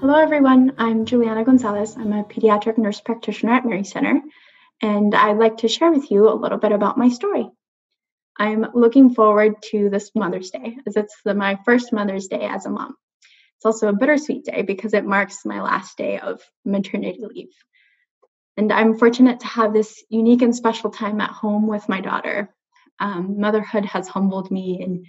Hello, everyone. I'm Giulliana Gonzalez. I'm a pediatric nurse practitioner at Mary Center, and I'd like to share with you a little bit about my story. I'm looking forward to this Mother's Day, as it's the, my first Mother's Day as a mom. It's also a bittersweet day because it marks my last day of maternity leave. And I'm fortunate to have this unique and special time at home with my daughter. Um, motherhood has humbled me in,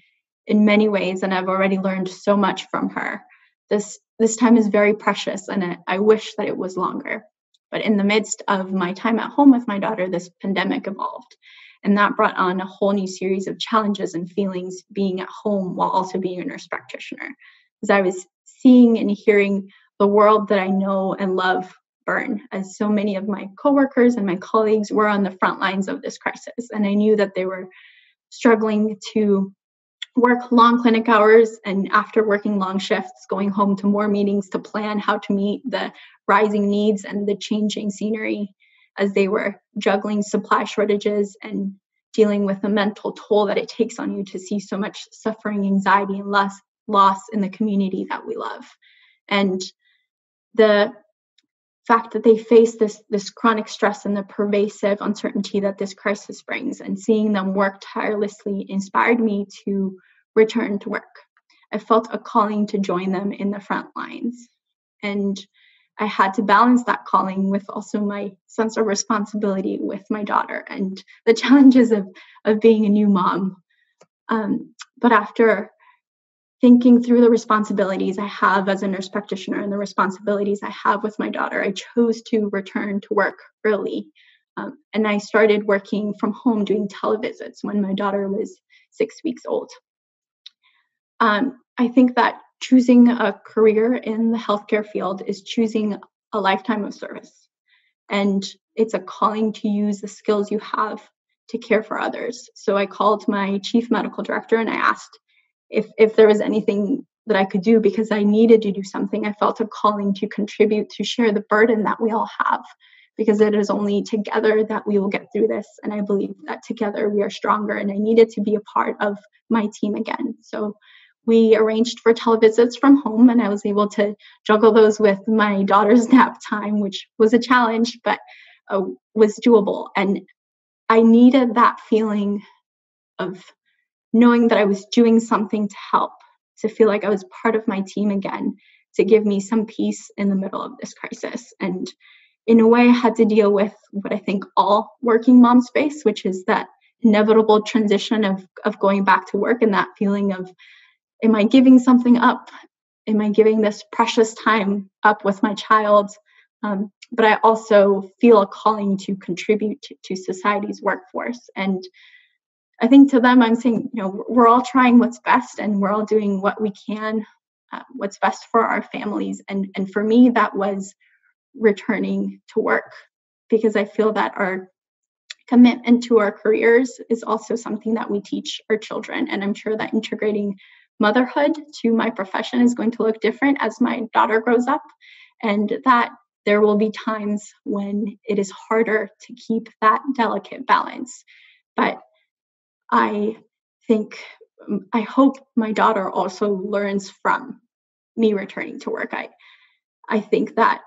in many ways, and I've already learned so much from her. This, this time is very precious, and I, I wish that it was longer. But in the midst of my time at home with my daughter, this pandemic evolved. And that brought on a whole new series of challenges and feelings being at home while also being a nurse practitioner. As I was seeing and hearing the world that I know and love burn, as so many of my coworkers and my colleagues were on the front lines of this crisis. And I knew that they were struggling to work long clinic hours and after working long shifts, going home to more meetings to plan how to meet the rising needs and the changing scenery as they were juggling supply shortages and dealing with the mental toll that it takes on you to see so much suffering, anxiety, and loss loss in the community that we love. And the fact that they face this this chronic stress and the pervasive uncertainty that this crisis brings and seeing them work tirelessly inspired me to return to work. I felt a calling to join them in the front lines. And I had to balance that calling with also my sense of responsibility with my daughter and the challenges of, of being a new mom. Um, but after thinking through the responsibilities I have as a nurse practitioner and the responsibilities I have with my daughter, I chose to return to work early. Um, and I started working from home doing televisits when my daughter was six weeks old. Um, I think that choosing a career in the healthcare field is choosing a lifetime of service. And it's a calling to use the skills you have to care for others. So I called my chief medical director and I asked if, if there was anything that I could do because I needed to do something. I felt a calling to contribute, to share the burden that we all have, because it is only together that we will get through this. And I believe that together we are stronger. And I needed to be a part of my team again. So we arranged for televisits from home and I was able to juggle those with my daughter's nap time, which was a challenge, but uh, was doable. And I needed that feeling of knowing that I was doing something to help, to feel like I was part of my team again, to give me some peace in the middle of this crisis. And in a way, I had to deal with what I think all working moms face, which is that inevitable transition of, of going back to work and that feeling of am I giving something up? Am I giving this precious time up with my child? Um, but I also feel a calling to contribute to, to, society's workforce. And I think to them, I'm saying, you know, we're all trying what's best and we're all doing what we can, uh, what's best for our families. And, and for me, that was returning to work because I feel that our commitment to our careers is also something that we teach our children. And I'm sure that integrating motherhood to my profession is going to look different as my daughter grows up, and that there will be times when it is harder to keep that delicate balance. But I think, um, I hope my daughter also learns from me returning to work. I, I think that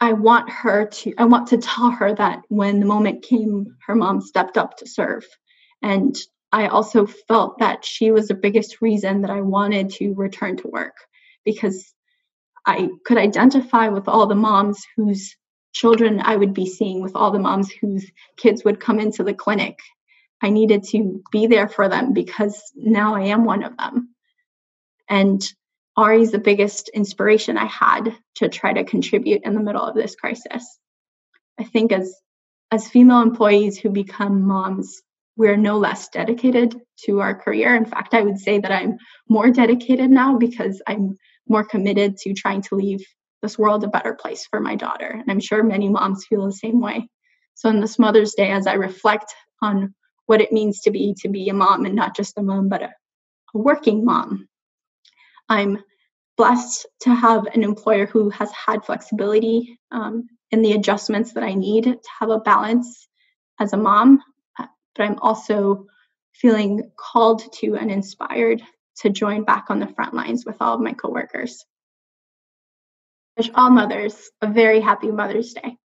I want her to, I want to tell her that when the moment came, her mom stepped up to serve. And I also felt that she was the biggest reason that I wanted to return to work because I could identify with all the moms whose children I would be seeing, with all the moms whose kids would come into the clinic. I needed to be there for them because now I am one of them. And Ari's the biggest inspiration I had to try to contribute in the middle of this crisis. I think as as female employees who become moms, we're no less dedicated to our career. In fact, I would say that I'm more dedicated now because I'm more committed to trying to leave this world a better place for my daughter. And I'm sure many moms feel the same way. So on this Mother's Day, as I reflect on what it means to be to be a mom and not just a mom, but a, a working mom, I'm blessed to have an employer who has had flexibility um, in the adjustments that I need to have a balance as a mom but I'm also feeling called to and inspired to join back on the front lines with all of my coworkers. Wish all mothers a very happy Mother's Day.